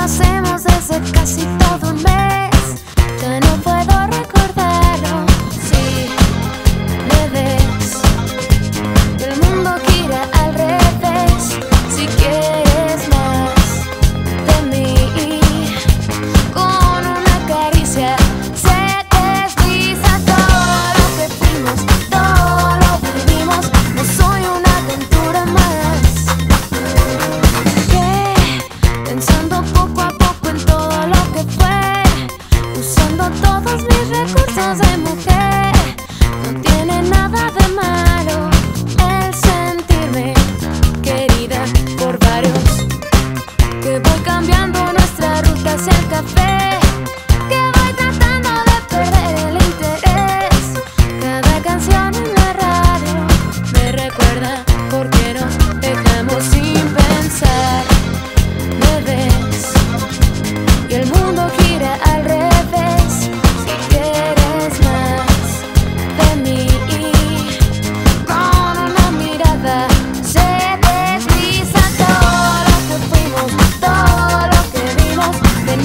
lo hacemos desde casi todo un mes. Ya no puedo recordar. todos mis recursos de mujer no tiene nada de malo.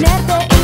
never